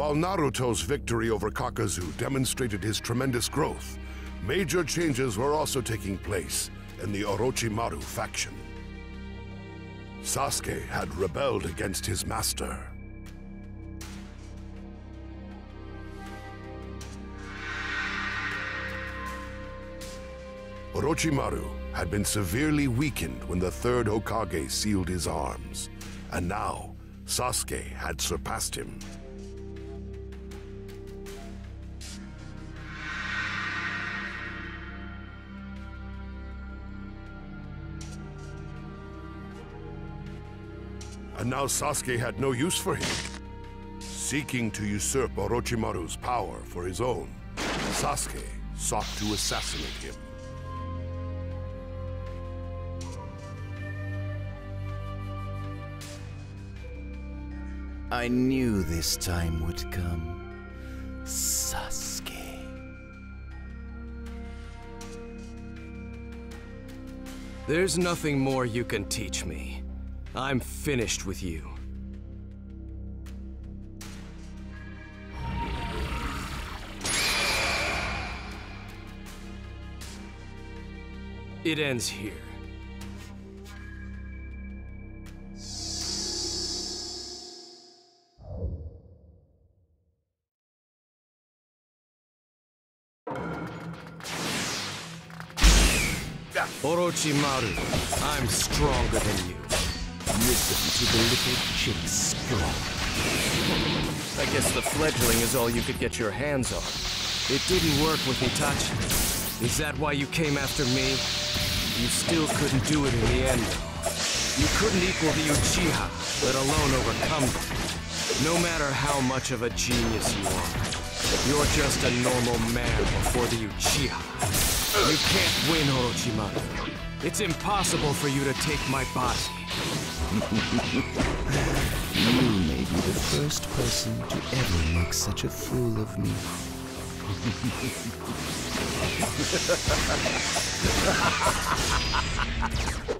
While Naruto's victory over Kakuzu demonstrated his tremendous growth, major changes were also taking place in the Orochimaru faction. Sasuke had rebelled against his master. Orochimaru had been severely weakened when the third Hokage sealed his arms, and now Sasuke had surpassed him. And now Sasuke had no use for him. Seeking to usurp Orochimaru's power for his own, Sasuke sought to assassinate him. I knew this time would come. Sasuke. There's nothing more you can teach me. I'm finished with you. It ends here. Orochimaru, I'm stronger than you. To the little chick strong. I guess the fledgling is all you could get your hands on. It didn't work with Itachi. Is that why you came after me? You still couldn't do it in the end. You couldn't equal the Uchiha, let alone overcome them. No matter how much of a genius you are, you're just a normal man before the Uchiha. You can't win, Orochimaru. It's impossible for you to take my body. You may be the first person to ever make such a fool of me.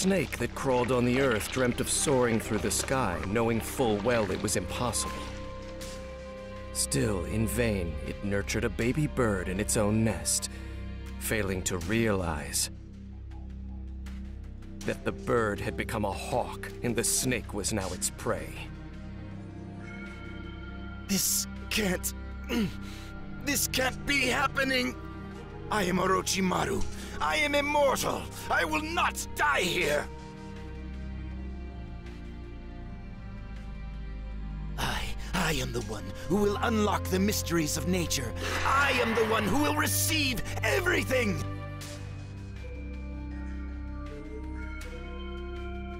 snake that crawled on the earth dreamt of soaring through the sky, knowing full well it was impossible. Still, in vain, it nurtured a baby bird in its own nest, failing to realize that the bird had become a hawk and the snake was now its prey. This can't... This can't be happening! I am Orochimaru. I am immortal. I will not die here. I, I am the one who will unlock the mysteries of nature. I am the one who will receive everything.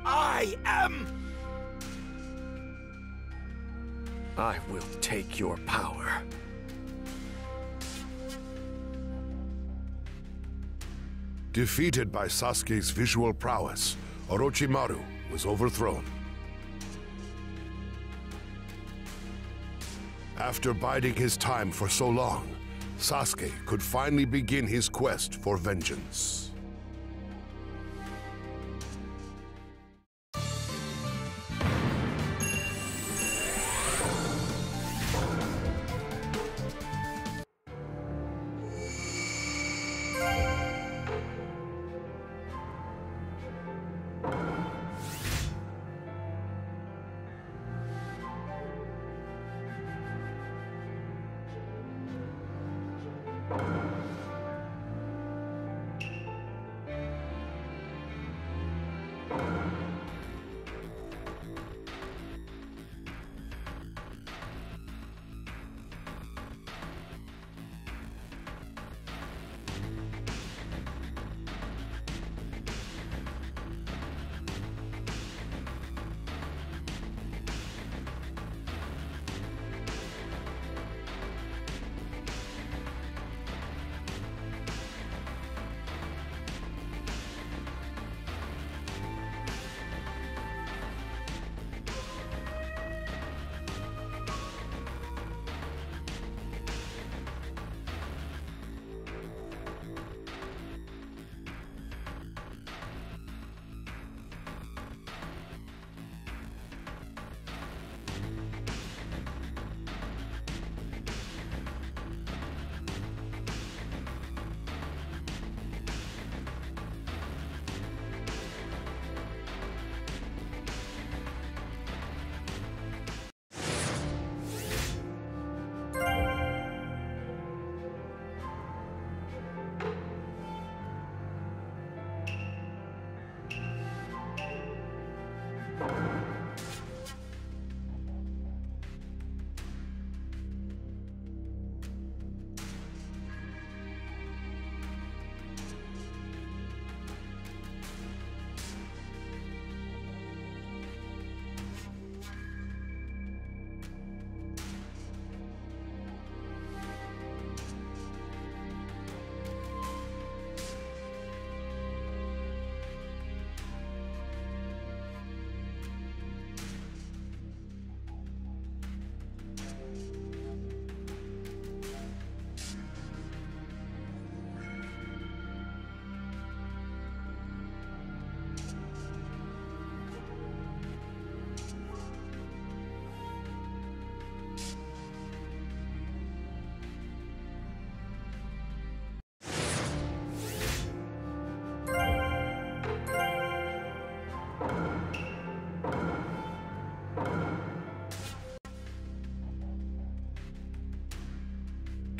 I am... I will take your power. Defeated by Sasuke's visual prowess, Orochimaru was overthrown. After biding his time for so long, Sasuke could finally begin his quest for vengeance.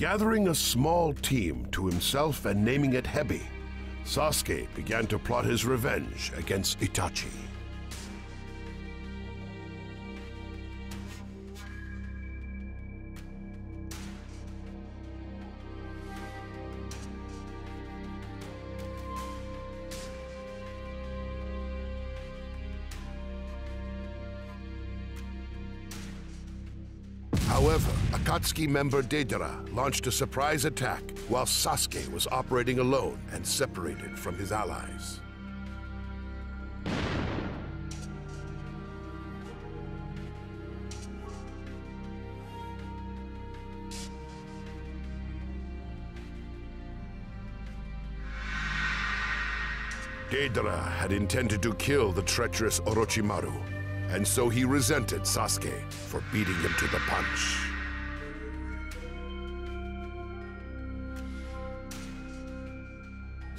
Gathering a small team to himself and naming it Hebi, Sasuke began to plot his revenge against Itachi. Akatsuki member Deidara launched a surprise attack while Sasuke was operating alone and separated from his allies. Deidara had intended to kill the treacherous Orochimaru, and so he resented Sasuke for beating him to the punch.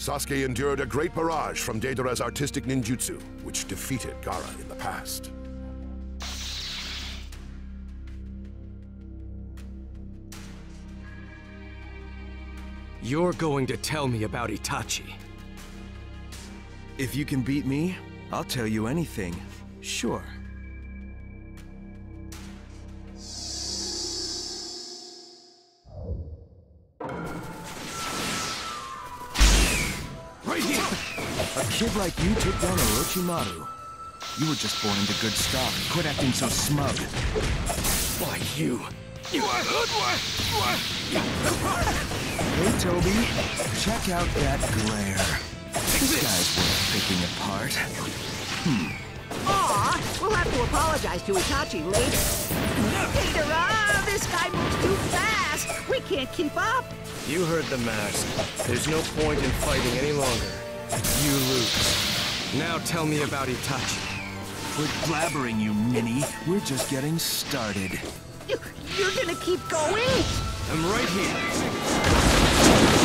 Sasuke endured a great barrage from Deidara's artistic ninjutsu, which defeated Gaara in the past. You're going to tell me about Itachi. If you can beat me, I'll tell you anything. Sure. Kid like you took down Orochimaru. You were just born into good stock. Quit acting so smug. Why, you... You... Are Hey, Tobi. Check out that glare. This guy's worth picking apart. Hmm. Aw, we'll have to apologize to Itachi later. Deidara, this guy moves too fast. We can't keep up. You heard the mask. There's no point in fighting any longer. You lose. Now tell me about Itachi. We're blabbering, you ninny. We're just getting started. You're gonna keep going? I'm right here.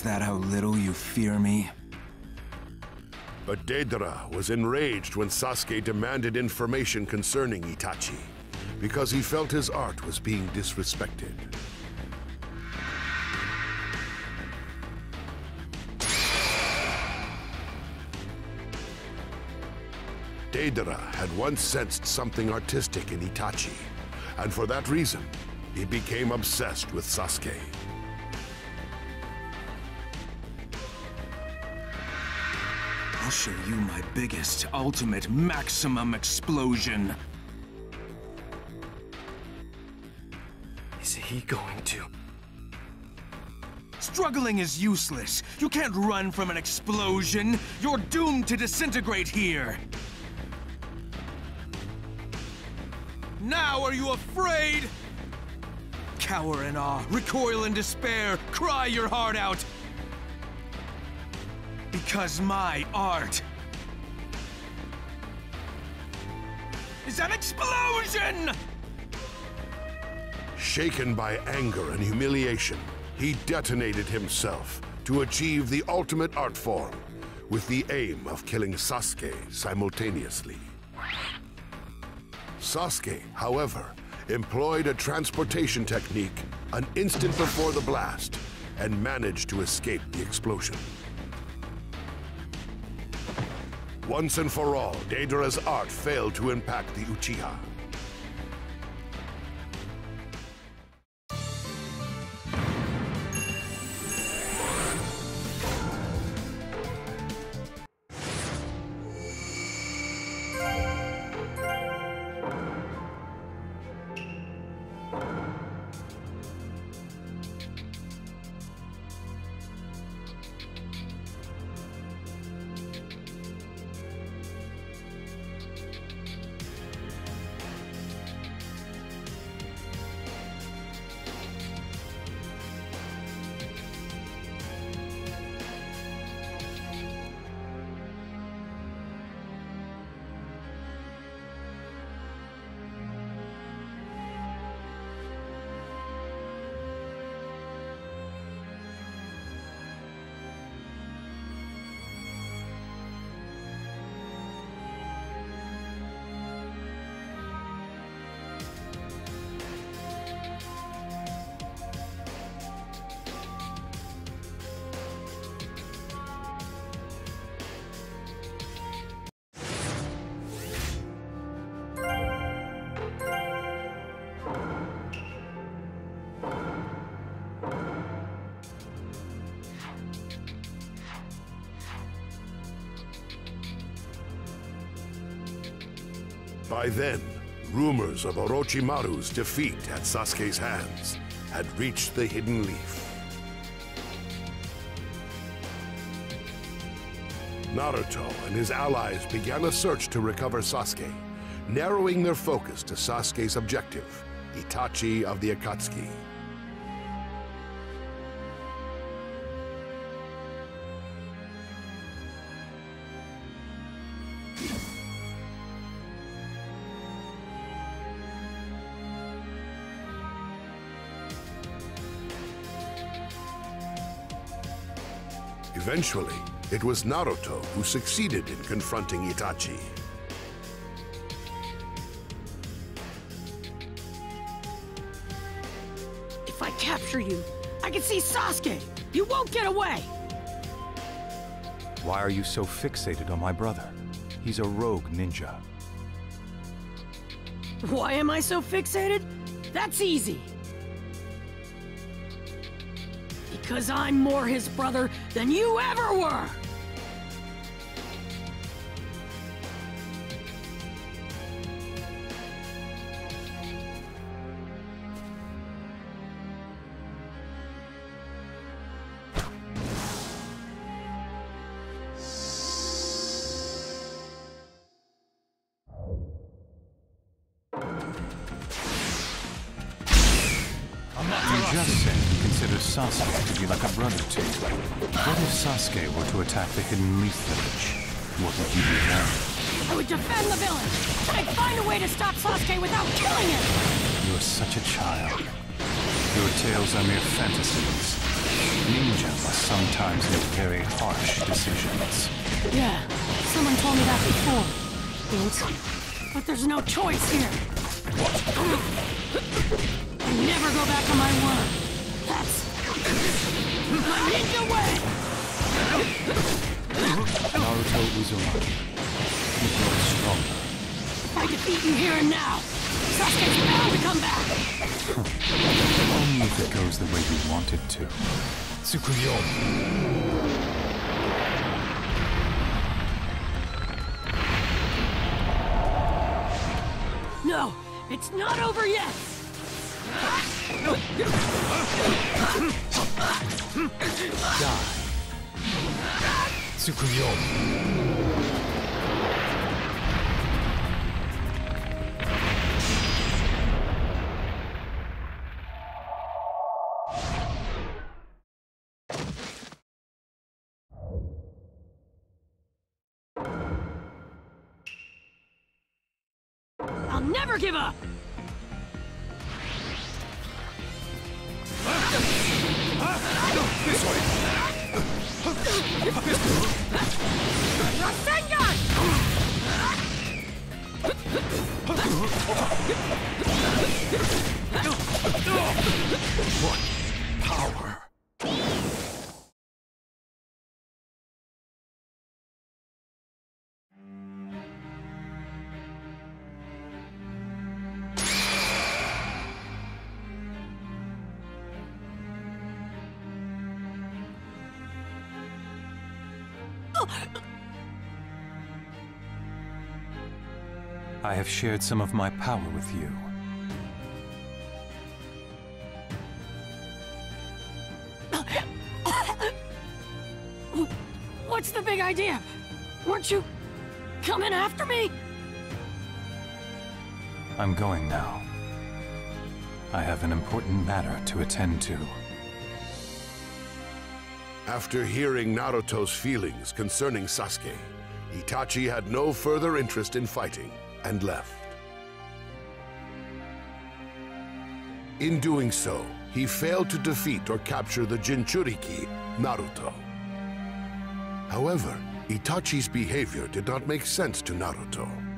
Is that how little you fear me? But Deidara was enraged when Sasuke demanded information concerning Itachi, because he felt his art was being disrespected. Deidara had once sensed something artistic in Itachi, and for that reason, he became obsessed with Sasuke. I'll show you my biggest, ultimate, maximum explosion. Is he going to... Struggling is useless. You can't run from an explosion. You're doomed to disintegrate here. Now are you afraid? Cower in awe, recoil in despair, cry your heart out. Because my art is an explosion! Shaken by anger and humiliation, he detonated himself to achieve the ultimate art form with the aim of killing Sasuke simultaneously. Sasuke, however, employed a transportation technique an instant before the blast and managed to escape the explosion. Once and for all, Deidara's art failed to impact the Uchiha. By then, rumors of Orochimaru's defeat at Sasuke's hands had reached the Hidden Leaf. Naruto and his allies began a search to recover Sasuke, narrowing their focus to Sasuke's objective, Itachi of the Akatsuki. Eventually, it was Naruto who succeeded in confronting Itachi. If I capture you, I can see Sasuke! You won't get away! Why are you so fixated on my brother? He's a rogue ninja. Why am I so fixated? That's easy. Because I'm more his brother than you ever were! Sasuke were to attack the Hidden Leaf Village? What would you do then? I would defend the village! I'd find a way to stop Sasuke without killing him! You're such a child. Your tales are mere fantasies. Ninja must sometimes make very harsh decisions. Yeah, someone told me that before. Thanks. But there's no choice here. I never go back on my word. That's my ninja way! Naruto Uzumaki. You grow stronger. If I defeat you here and now, Sasuke's bound to come back! Only if it goes the way you want it to. Tsukuyomi. No, it's not over yet! I'll never give up! I have shared some of my power with you. What's the big idea? Weren't you coming after me? I'm going now. I have an important matter to attend to. After hearing Naruto's feelings concerning Sasuke, Itachi had no further interest in fighting and left. In doing so, he failed to defeat or capture the Jinchuriki, Naruto. However, Itachi's behavior did not make sense to Naruto.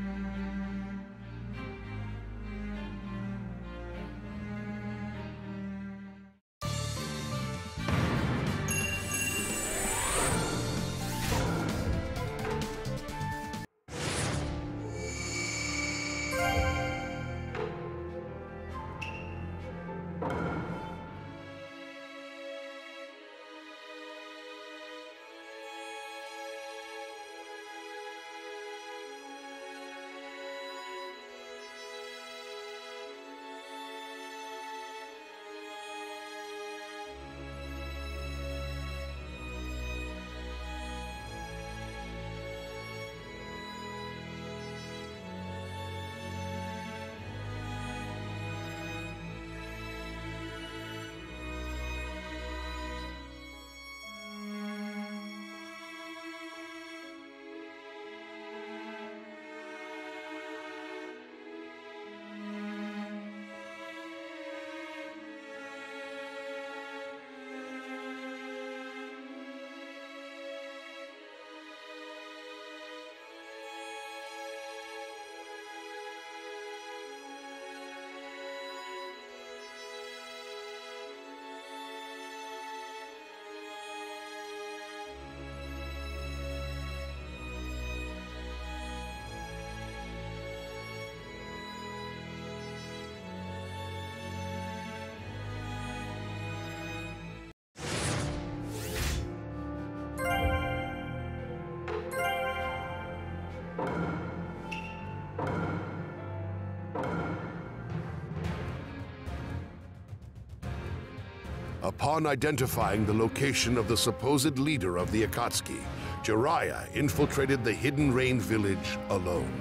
Upon identifying the location of the supposed leader of the Akatsuki, Jiraiya infiltrated the Hidden Rain village alone.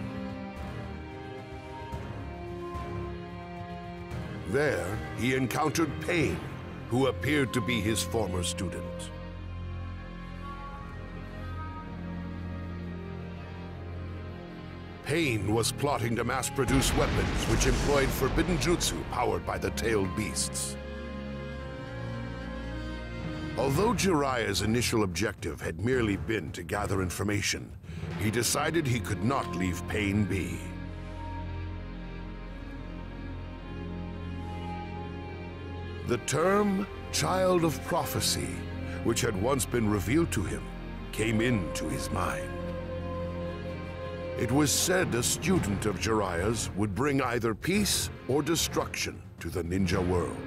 There, he encountered Pain, who appeared to be his former student. Pain was plotting to mass-produce weapons which employed forbidden jutsu powered by the tailed beasts. Although Jiraiya's initial objective had merely been to gather information, he decided he could not leave Pain be. The term Child of Prophecy, which had once been revealed to him, came into his mind. It was said a student of Jiraiya's would bring either peace or destruction to the ninja world.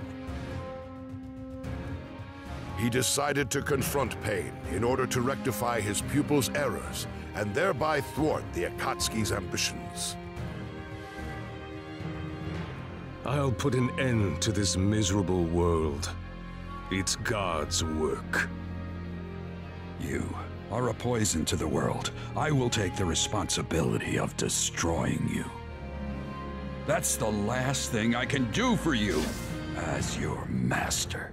He decided to confront Pain in order to rectify his pupil's errors and thereby thwart the Akatsuki's ambitions. I'll put an end to this miserable world. It's God's work. You are a poison to the world. I will take the responsibility of destroying you. That's the last thing I can do for you as your master.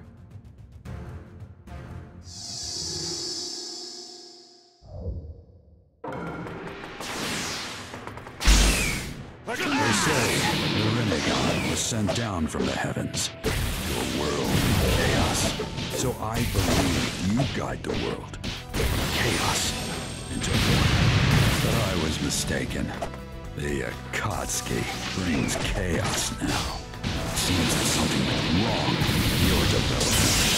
They say the Rinnegan was sent down from the heavens a world in chaos. So I believe you guide the world. Chaos into order. But I was mistaken. The Akatsuki brings chaos now. Seems that something went wrong in your development.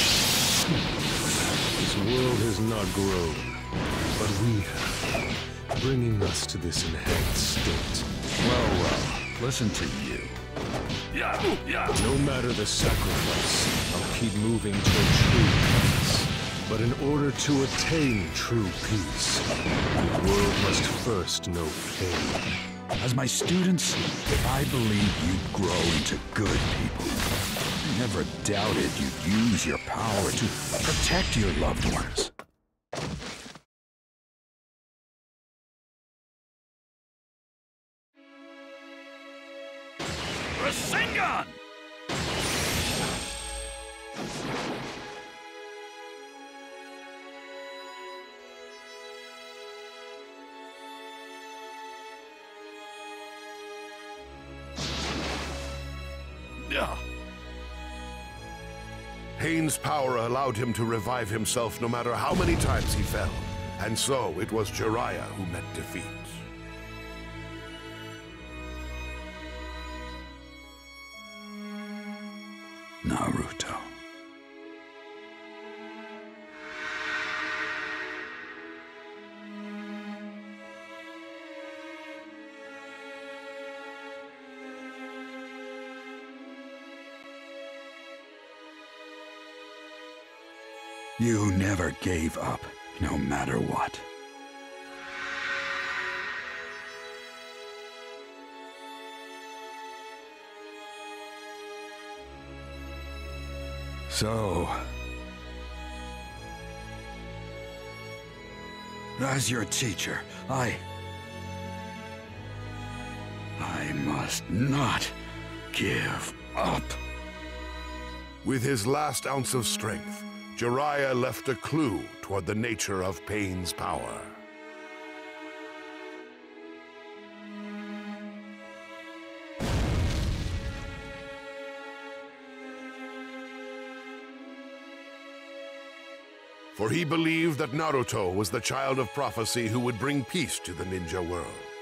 This world has not grown, but we have, bringing us to this enhanced state. Well, well, listen to you. Yeah, yeah. No matter the sacrifice, I'll keep moving toward true peace. But in order to attain true peace, the world must first know pain. As my students, I believe you'd grow into good people. I never doubted you'd use your power to protect your loved ones. Power allowed him to revive himself no matter how many times he fell. And so it was Jiraiya who met defeat. You never gave up, no matter what. So... As your teacher, I... I must not give up. With his last ounce of strength, Jiraiya left a clue toward the nature of Pain's power. For he believed that Naruto was the child of prophecy who would bring peace to the ninja world.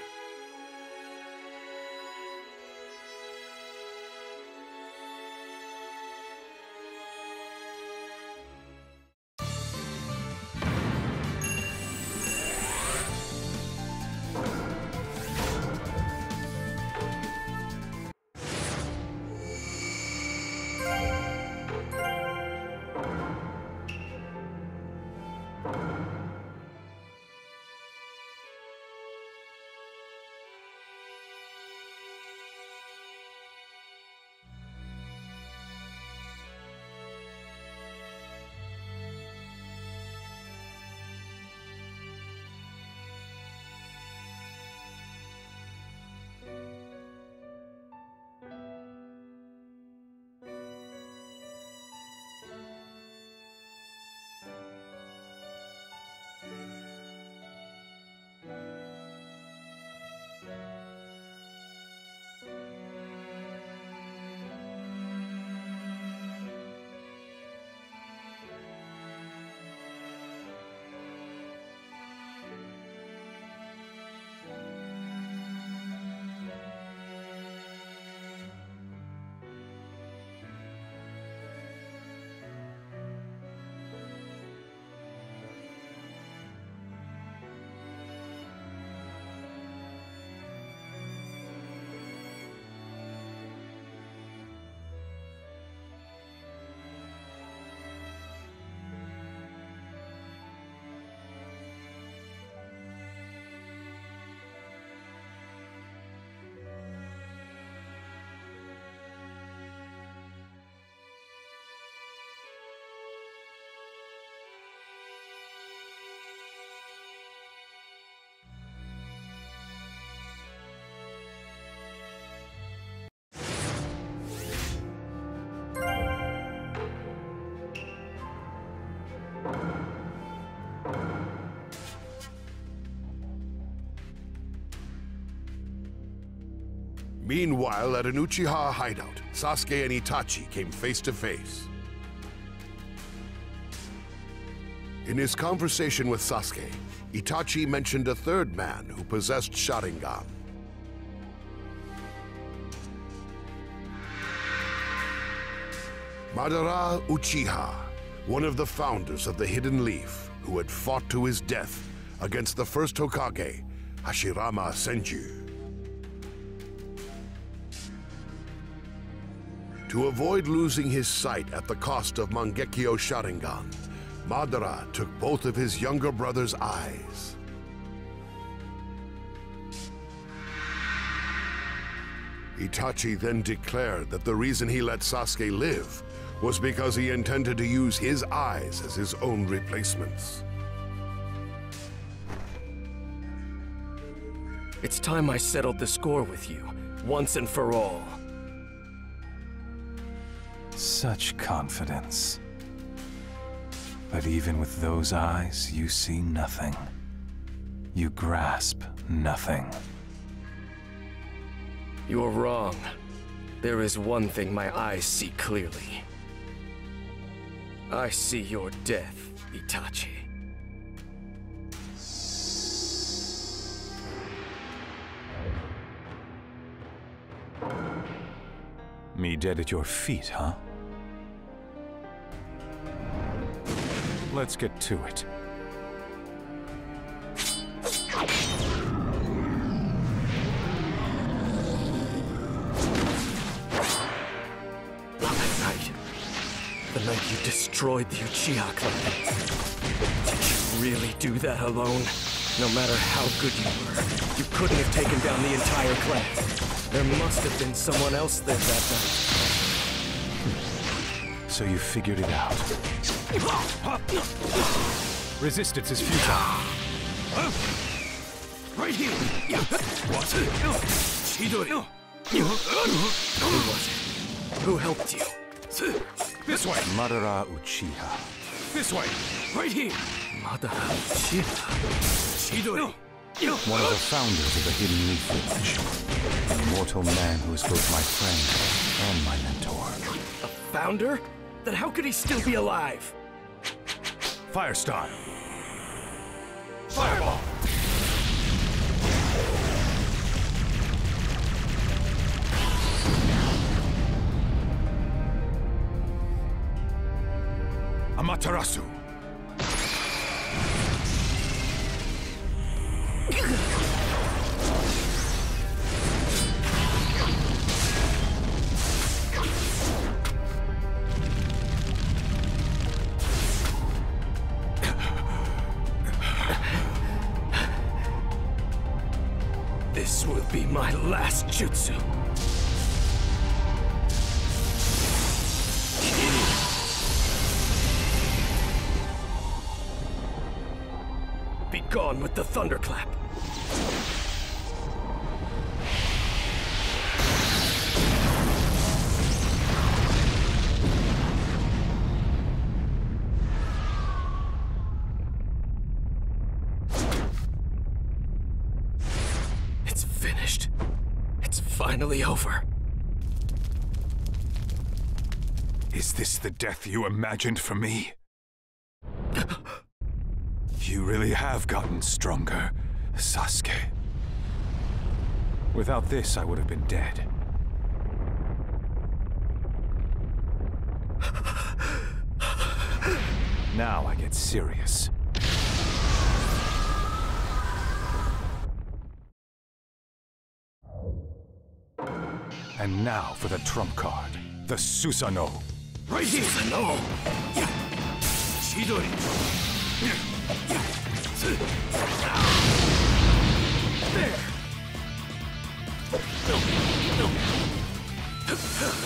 Meanwhile, at an Uchiha hideout, Sasuke and Itachi came face to face. In his conversation with Sasuke, Itachi mentioned a third man who possessed Sharingan. Madara Uchiha, one of the founders of the Hidden Leaf, who had fought to his death against the first Hokage, Hashirama Senju. To avoid losing his sight at the cost of Mangekyo Sharingan, Madara took both of his younger brother's eyes. Itachi then declared that the reason he let Sasuke live was because he intended to use his eyes as his own replacements. It's time I settled the score with you, once and for all. Such confidence. But even with those eyes, you see nothing. You grasp nothing. You're wrong. There is one thing my eyes see clearly. I see your death, Itachi. Me dead at your feet, huh? Let's get to it. On night, the night you destroyed the Uchiha clan. Did you really do that alone? No matter how good you were, you couldn't have taken down the entire clan. There must have been someone else there that night. So you figured it out. Resistance is futile. Right here! What? Chidori! Who was it? Who helped you? This way! Madara Uchiha. This way! Right here! Madara Uchiha. Chidori! One of the founders of the Hidden Leaf Village. An immortal man who is both my friend and my mentor. A founder? Then how could he still be alive? Fire. Fireball! Amaterasu. Is this the death you imagined for me? You really have gotten stronger, Sasuke. Without this, I would have been dead. Now I get serious. And now for the trump card, the Susanoo. Right here! No! Chidori! There!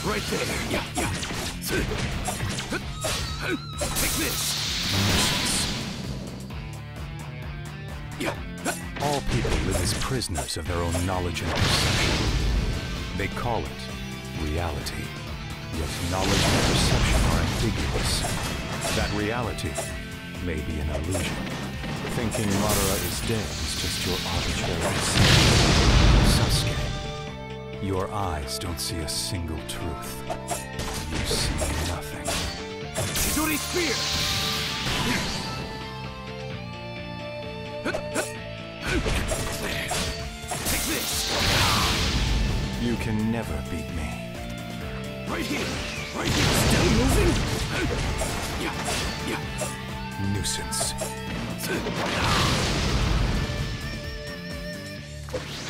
Right there! Yeah, yeah! Take this! Yeah! All people live as prisoners of their own knowledge and perception. They call it reality. Yet knowledge and perception are ambiguous. That reality may be an illusion. Thinking Madara is dead is just your arbitrary assumption. Sasuke, your eyes don't see a single truth. You see nothing. Chidori Spear! Take this! You can never beat me. Right here! Right here! Still moving? Yeah, yeah. Nuisance.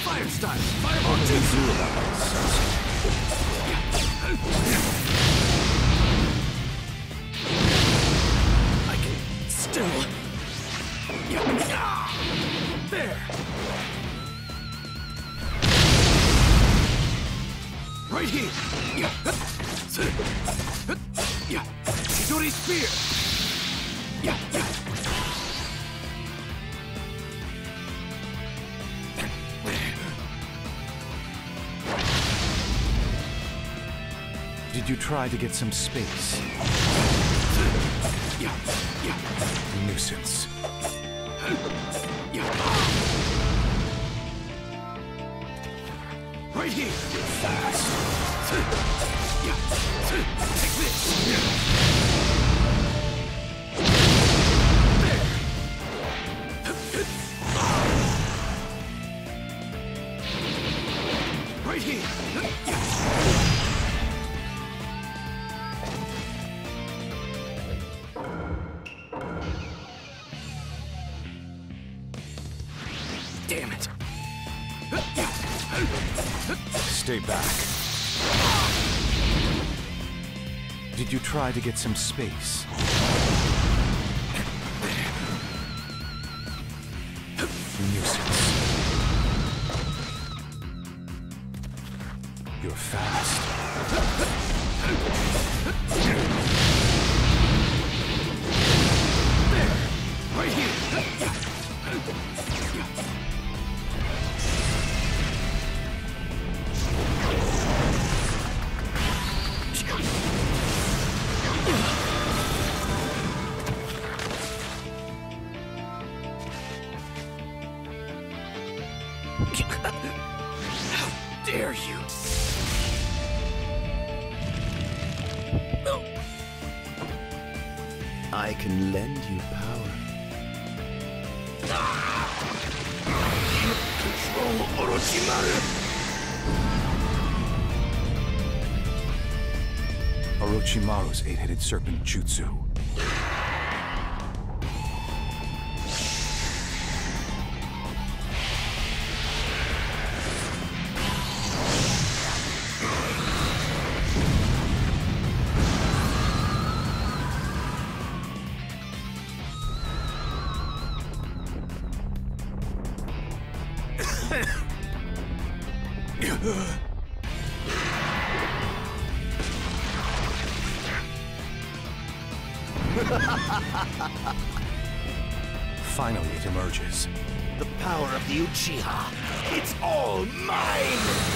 Fire style! Fireball jutsu! I can still... Yeah. Ah! There! Right here! Yeah. Yeah. Chidori spear! Yeah, yeah. Did you try to get some space? Yeah, yeah, Nuisance. Right here! Take this! Try to get some space? Serpent jutsu. The power of the Uchiha. It's all mine!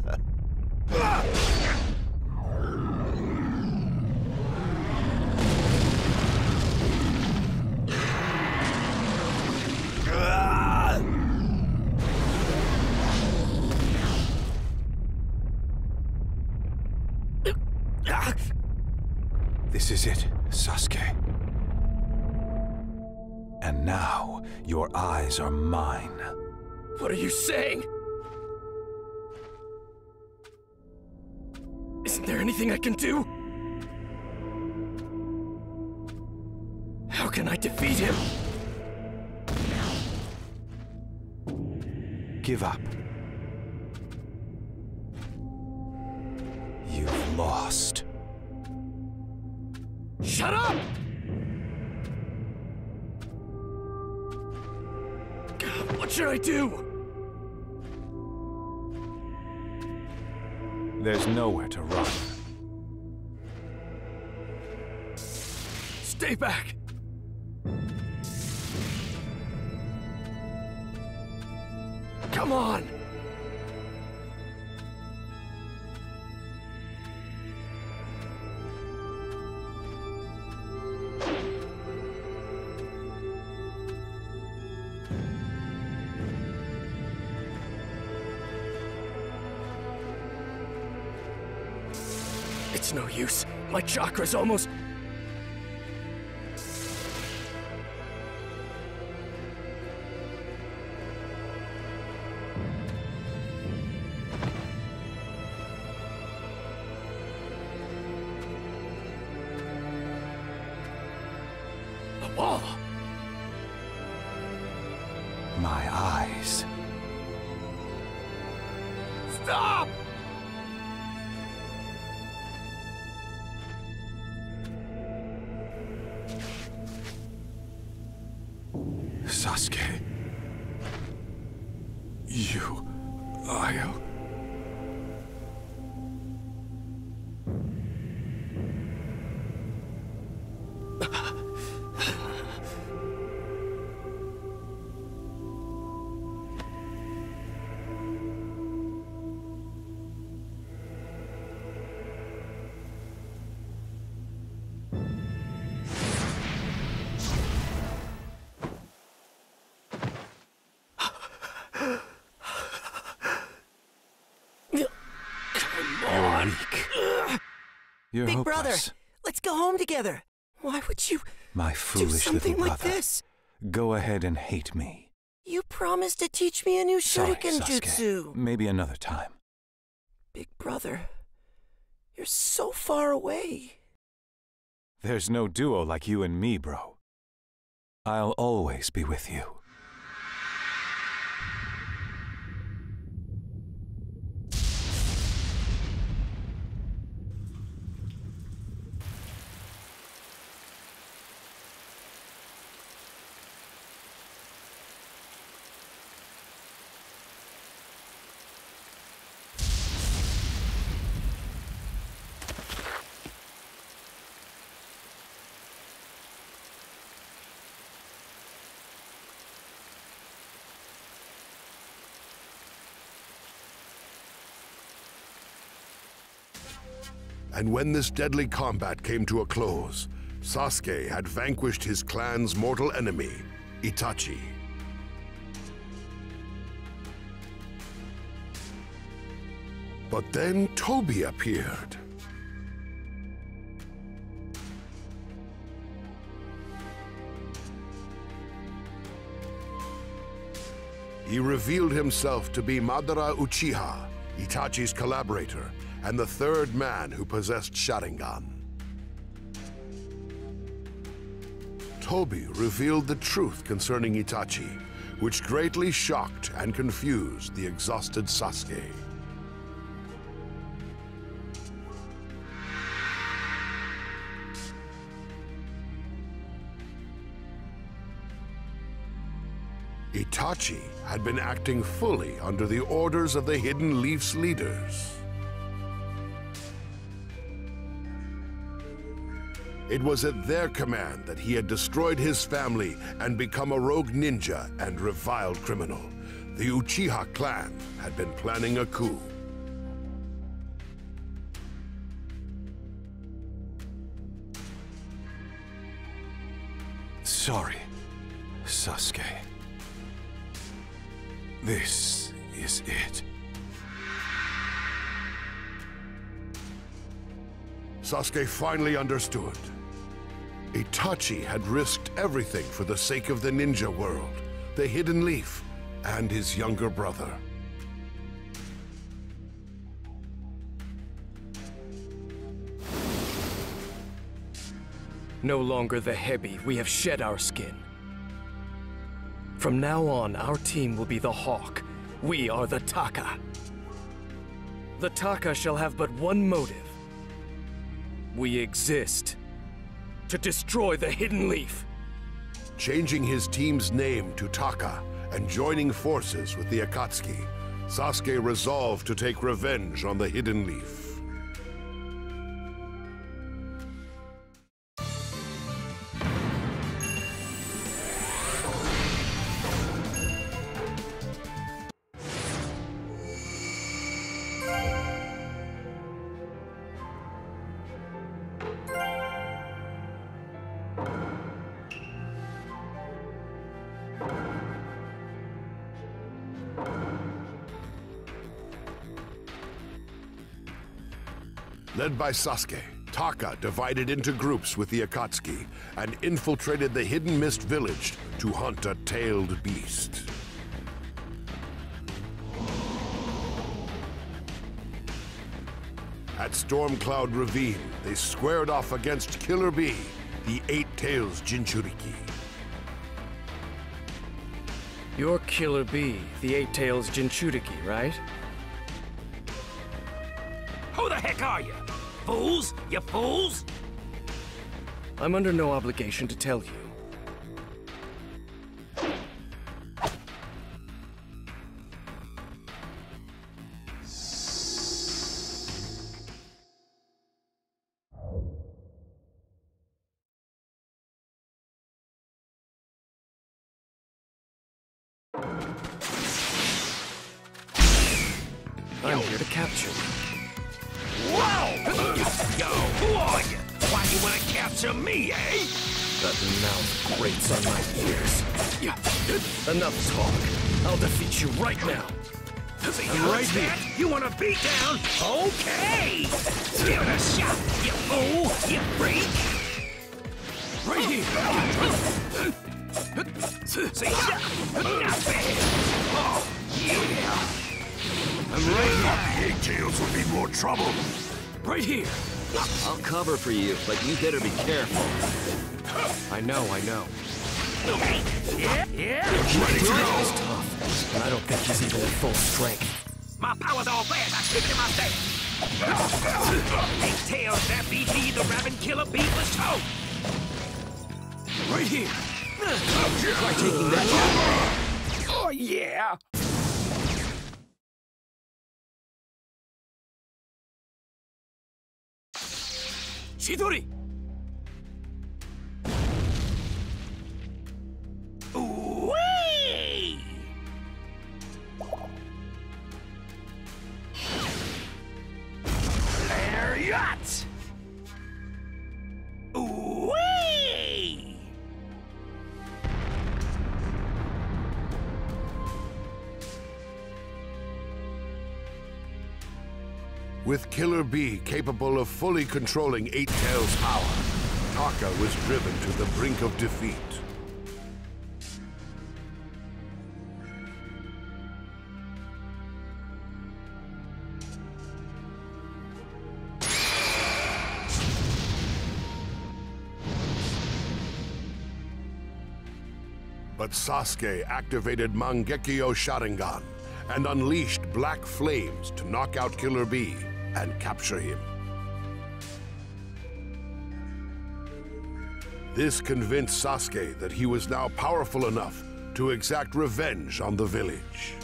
no use. My chakra's almost... You're Big hopeless. brother, let's go home together. Why would you My do foolish something little like brother. this? Go ahead and hate me. You promised to teach me a new Sorry, shuriken Sasuke. jutsu. Maybe another time. Big brother, you're so far away. There's no duo like you and me, bro. I'll always be with you. And when this deadly combat came to a close, Sasuke had vanquished his clan's mortal enemy, Itachi. But then Tobi appeared. He revealed himself to be Madara Uchiha, Itachi's collaborator, and the third man who possessed Sharingan. Tobi revealed the truth concerning Itachi, which greatly shocked and confused the exhausted Sasuke. Itachi had been acting fully under the orders of the Hidden Leaf's leaders. It was at their command that he had destroyed his family and become a rogue ninja and reviled criminal. The Uchiha clan had been planning a coup. Sorry, Sasuke. This is it. Sasuke finally understood. Itachi had risked everything for the sake of the ninja world, the Hidden Leaf, and his younger brother. No longer the Hebi, we have shed our skin. From now on, our team will be the Hawk. We are the Taka. The Taka shall have but one motive. We exist. To destroy the Hidden Leaf. Changing his team's name to Taka and joining forces with the Akatsuki, Sasuke resolved to take revenge on the Hidden Leaf. By Sasuke, Taka divided into groups with the Akatsuki and infiltrated the Hidden Mist village to hunt a tailed beast. At Stormcloud Ravine, they squared off against Killer Bee, the Eight Tails Jinchuriki. You're Killer Bee, the Eight Tails Jinchuriki, right? Who the heck are you? Fools? You fools? I'm under no obligation to tell you. Me, eh? That mouth grates on my ears. Yeah. Enough talk. I'll defeat you right now. I'm right here. You wanna beat down? Okay! Give it a shot, you fool! You freak! Right here. See, not bad! Oh, yeah! I'm right here! Eight Tails would be more trouble! Right here. I'll cover for you, but you better be careful. I know, I know. Yeah, yeah! Ready to go. Tough, and I don't think he's even at full strength. My power's all bad, I kick him out there! Eight Tails, that BT, the Raven Killer Bee was told! Right here. Try taking that Oh, yeah! Chidori! Whee! Killer Bee capable of fully controlling Eight Tails' power, Taka was driven to the brink of defeat. But Sasuke activated Mangekyo Sharingan and unleashed black flames to knock out Killer Bee and capture him. This convinced Sasuke that he was now powerful enough to exact revenge on the village.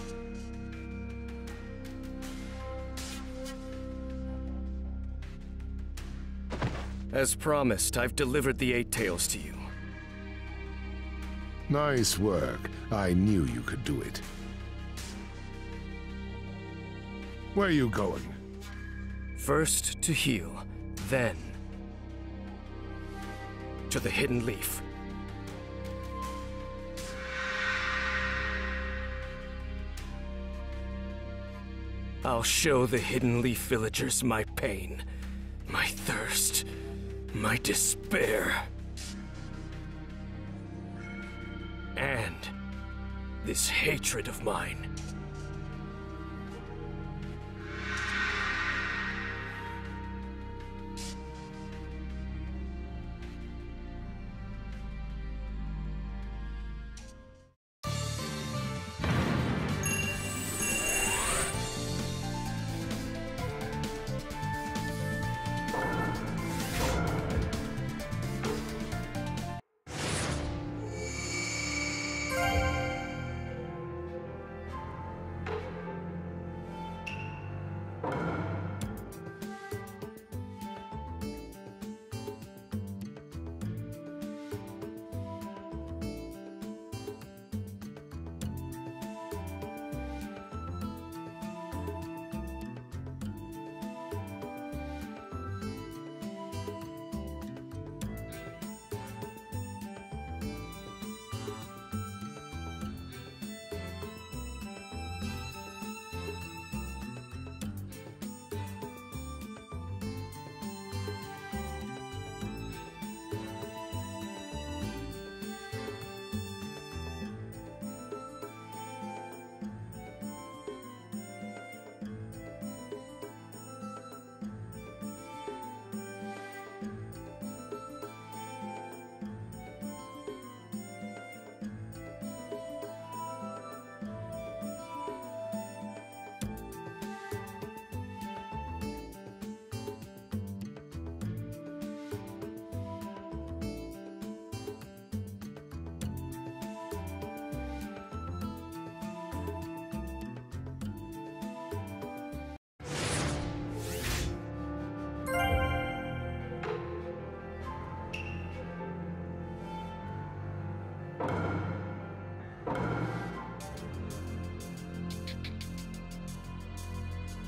As promised, I've delivered the Eight Tails to you. Nice work. I knew you could do it. Where are you going? First to heal, then to the Hidden Leaf. I'll show the Hidden Leaf villagers my pain, my thirst, my despair. And this hatred of mine.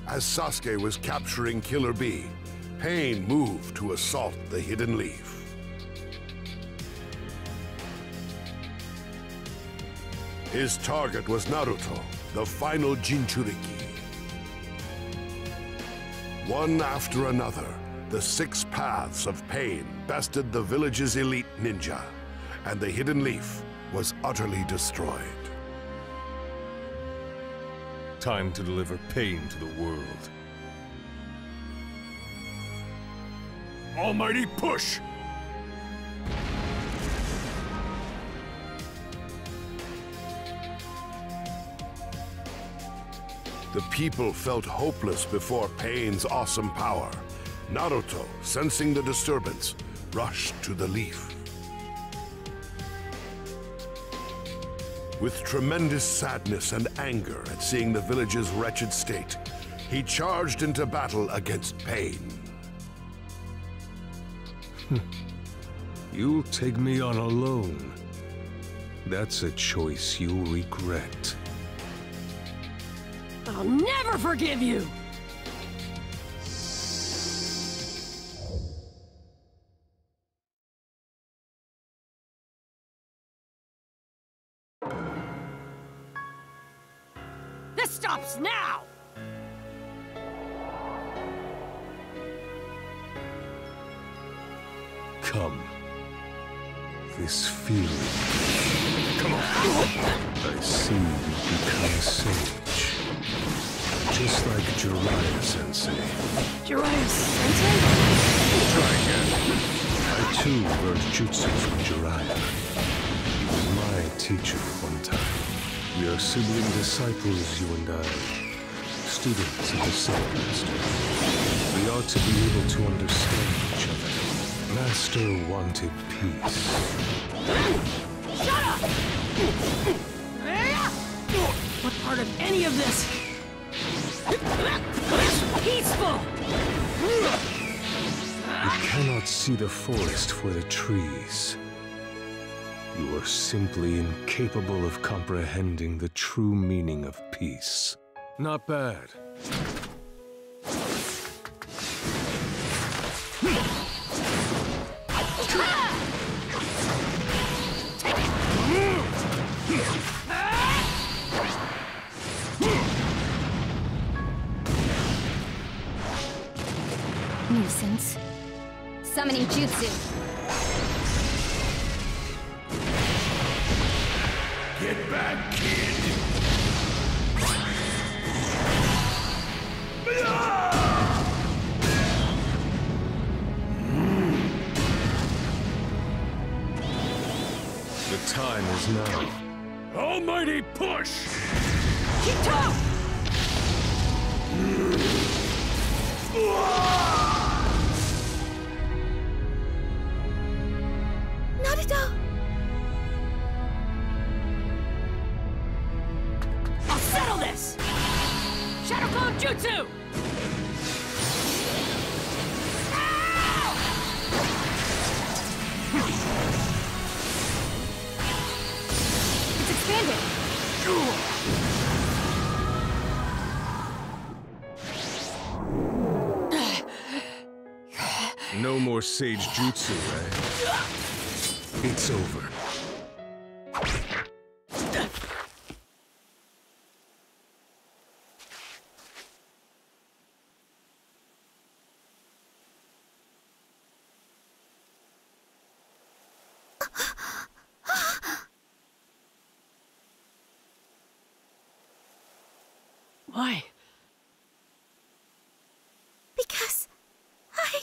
As Sasuke was capturing Killer Bee, Pain moved to assault the Hidden Leaf. His target was Naruto, the final Jinchuriki. One after another, the six paths of pain bested the village's elite ninja, and the Hidden Leaf was utterly destroyed. Time to deliver pain to the world. Almighty push! The people felt hopeless before Pain's awesome power. Naruto, sensing the disturbance, rushed to the leaf. With tremendous sadness and anger at seeing the village's wretched state, he charged into battle against Pain. Hmm. You'll take me on alone. That's a choice you'll regret. I'll never forgive you! Stops now! Come. This feeling. Come on. I see you've become sage. Just like Jiraiya Sensei. Jiraiya Sensei? Try again. I too learned jutsu from Jiraiya. He was my teacher one time. We are sibling disciples, you and I. Students of the same master. We ought to be able to understand each other. Master wanted peace. Shut up! What part of any of this peaceful? You cannot see the forest for the trees. You are simply incapable of comprehending the true meaning of peace. Not bad. Nuisance. Summoning jutsu. Is now. Almighty push! Kito! Sage jutsu, eh? It's over. Why? Because I.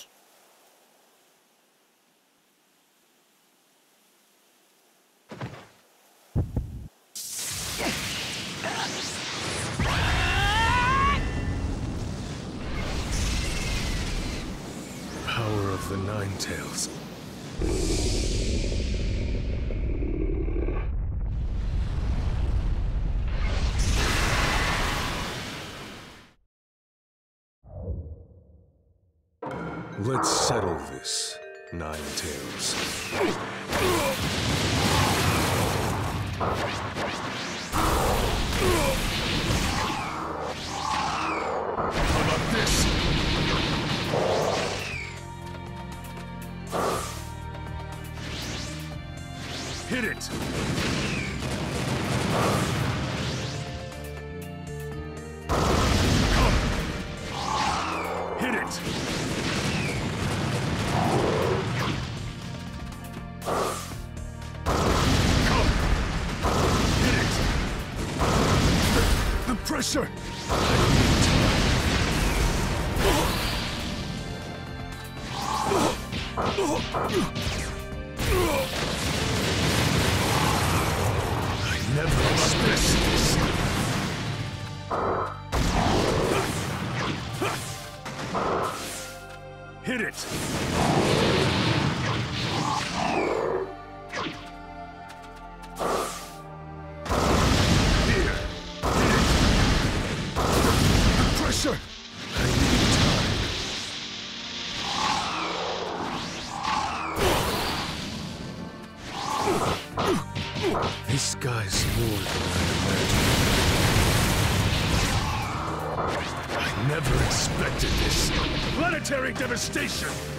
Power of this, Nine Tails. Hit it! Hit it! The, pressure! Devastation!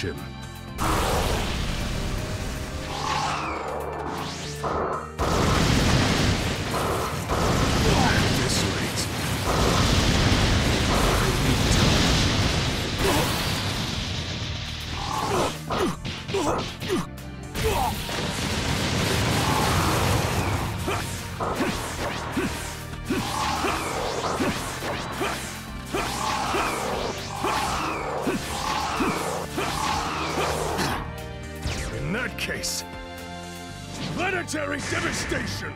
Didn't case, planetary devastation!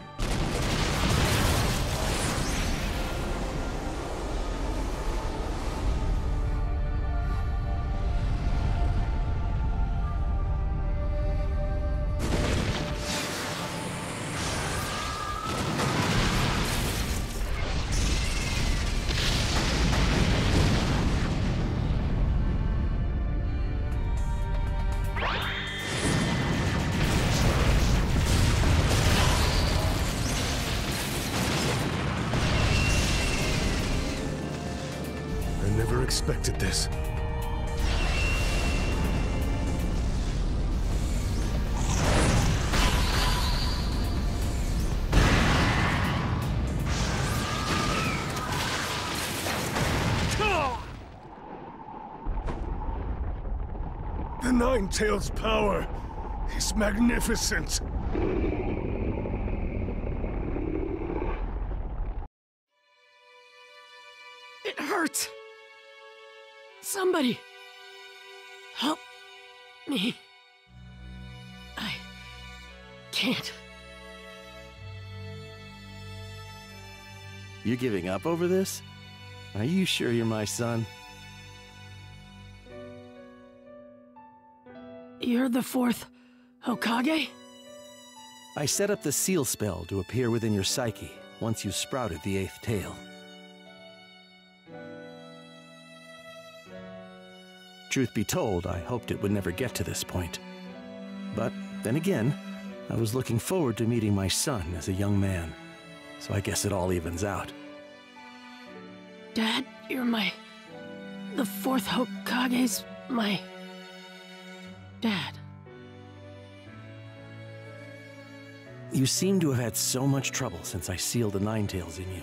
The Nine Tails' power is magnificent. It hurts. Somebody. Help me. I can't. You giving up over this? Are you sure you're my son? You're the fourth Hokage? I set up the seal spell to appear within your psyche once you sprouted the eighth tail. Truth be told, I hoped it would never get to this point. But then again, I was looking forward to meeting my son as a young man. So I guess it all evens out. Dad, you're my. The fourth Hokage's my. Dad. You seem to have had so much trouble since I sealed the Nine Tails in you.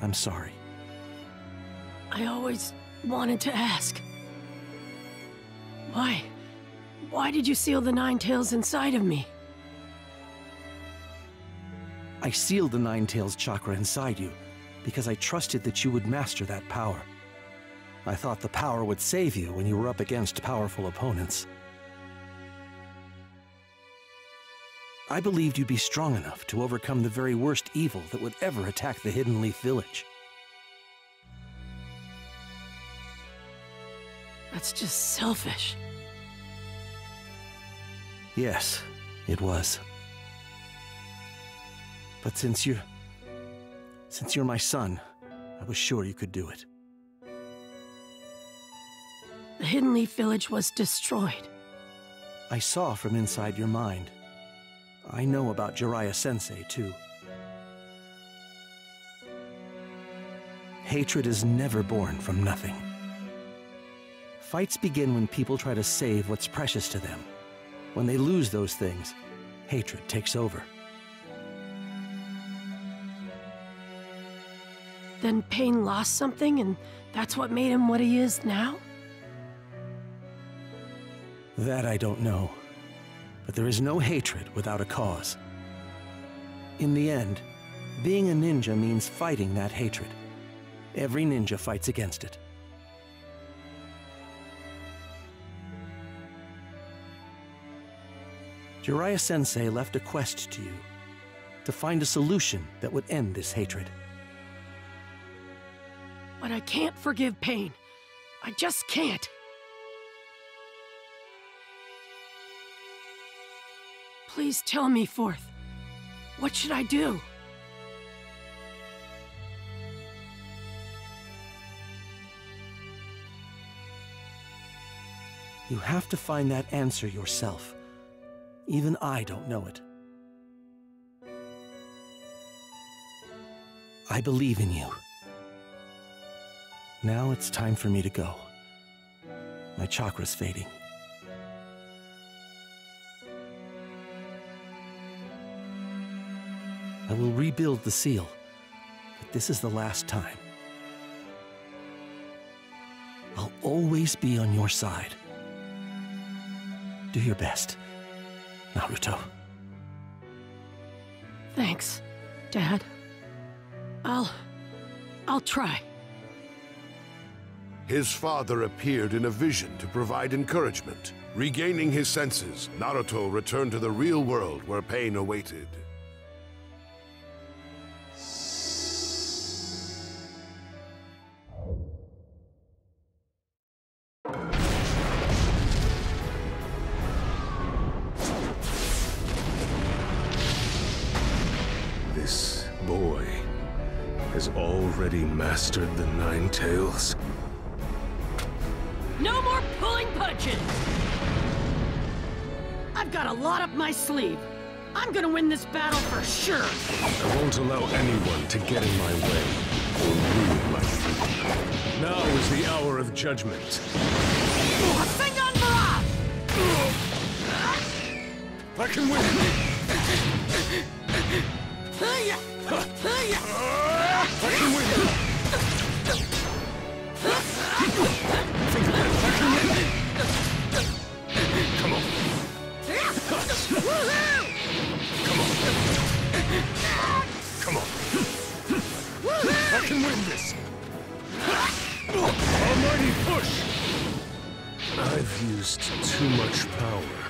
I'm sorry. I always wanted to ask. Why? Why did you seal the Nine Tails inside of me? I sealed the Nine Tails chakra inside you because I trusted that you would master that power. I thought the power would save you when you were up against powerful opponents. I believed you'd be strong enough to overcome the very worst evil that would ever attack the Hidden Leaf Village. That's just selfish. Yes, it was. But since you're... Since you're my son, I was sure you could do it. The Hidden Leaf Village was destroyed. I saw from inside your mind. I know about Jiraiya Sensei, too. Hatred is never born from nothing. Fights begin when people try to save what's precious to them. When they lose those things, hatred takes over. Then Pain lost something, and that's what made him what he is now? That I don't know. But there is no hatred without a cause. In the end, being a ninja means fighting that hatred. Every ninja fights against it. Jiraiya Sensei left a quest to you to find a solution that would end this hatred. But I can't forgive Pain. I just can't. Please tell me, Fourth. What should I do? You have to find that answer yourself. Even I don't know it. I believe in you. Now it's time for me to go. My chakra's fading. I will rebuild the seal, but this is the last time. I'll always be on your side. Do your best, Naruto. Thanks, Dad. I'll... I'll try. His father appeared in a vision to provide encouragement. Regaining his senses, Naruto returned to the real world where pain awaited. Mastered the Nine Tails. No more pulling punches! I've got a lot up my sleeve. I'm gonna win this battle for sure. I won't allow anyone to get in my way or ruin my dream. Now is the hour of judgment. Rasengan Barrage! I can win! Come on! Come on! Come on. I can win this! Almighty push! I've used too much power.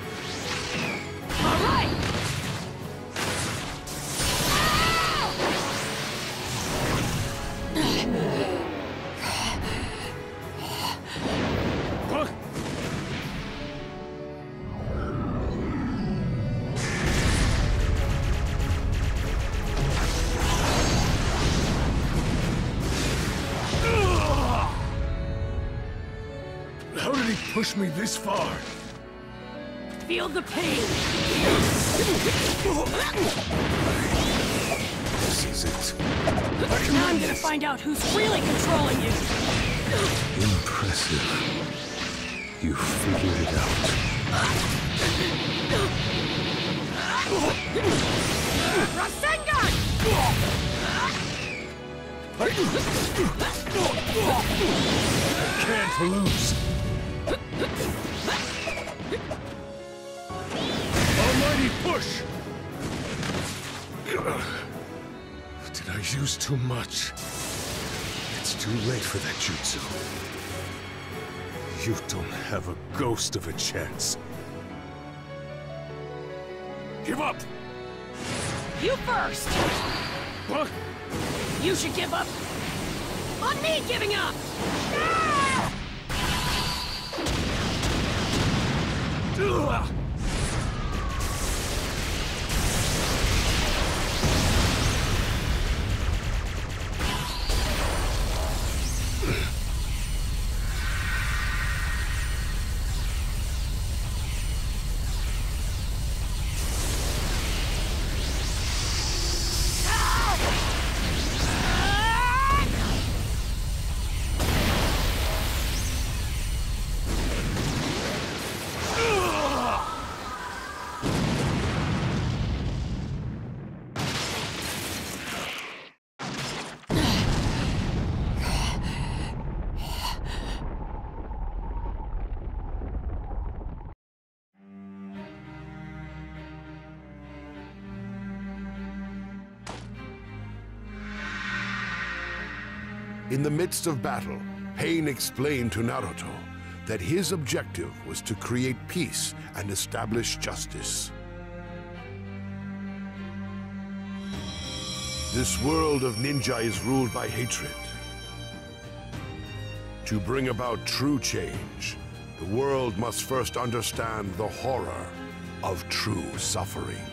Push me this far? Feel the pain! This is it. Now I'm gonna find out who's really controlling you! Impressive. You figured it out. Rasengan! I can't lose. Almighty push! Did I use too much? It's too late for that jutsu. You don't have a ghost of a chance. Give up! You first! What? You should give up! On me giving up! Ugh! In the midst of battle, Pain explained to Naruto that his objective was to create peace and establish justice. This world of ninja is ruled by hatred. To bring about true change, the world must first understand the horror of true suffering.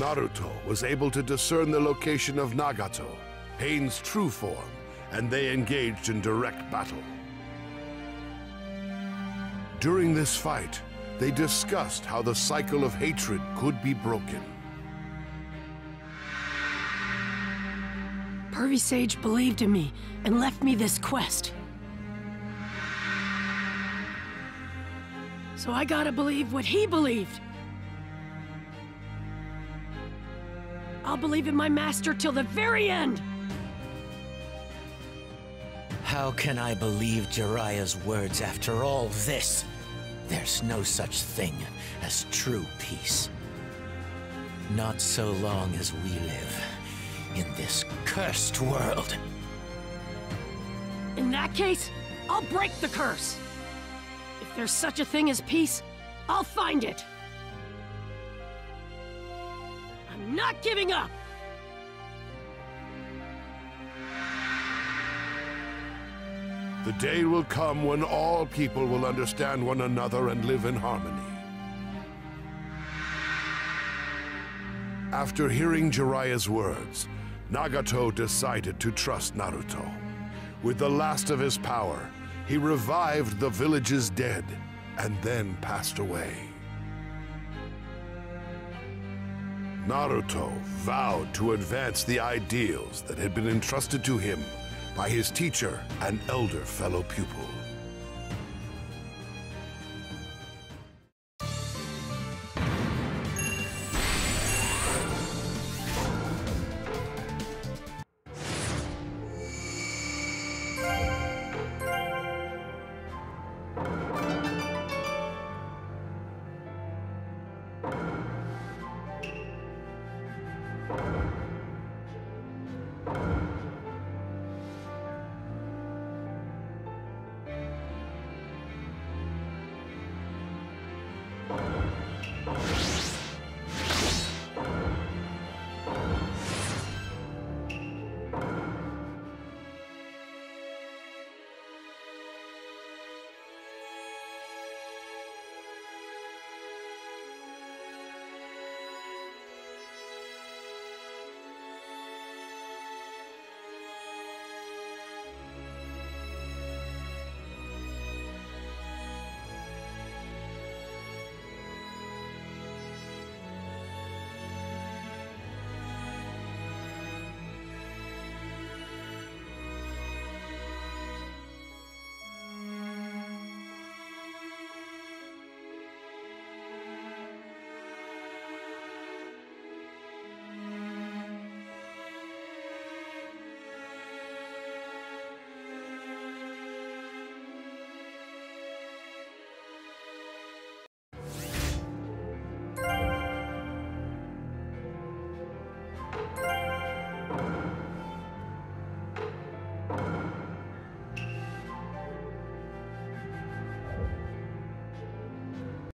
Naruto was able to discern the location of Nagato, Pain's true form, and they engaged in direct battle. During this fight, they discussed how the cycle of hatred could be broken. Pervy Sage believed in me and left me this quest. So I gotta believe what he believed. Believe in my master till the very end! How can I believe Jiraiya's words after all this? There's no such thing as true peace. Not so long as we live in this cursed world. In that case, I'll break the curse! If there's such a thing as peace, I'll find it! Not giving up! The day will come when all people will understand one another and live in harmony. After hearing Jiraiya's words, Nagato decided to trust Naruto. With the last of his power, he revived the village's dead and then passed away. Naruto vowed to advance the ideals that had been entrusted to him by his teacher and elder fellow pupil.